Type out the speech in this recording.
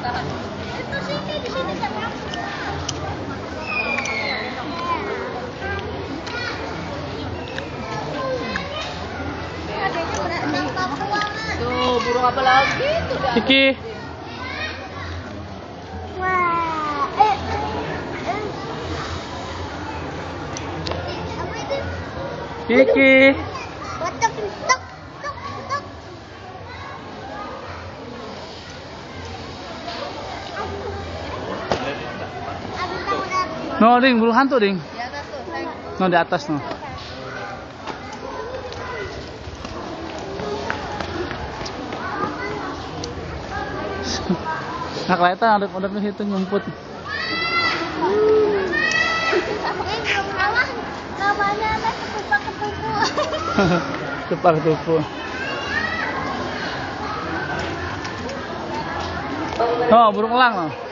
Itu sini, di sini. Tuh, burung apa lagi tuh? Kiki. Wah, eh, eh. Itu? Kiki. Watak, No, ding, burung hantu, ding. Di atas tuh, sayang. No, di atas, no. Nah, kelihatan ada ada di situ ketupat-ketupu. Cepat tupu. Oh, burung elang, no.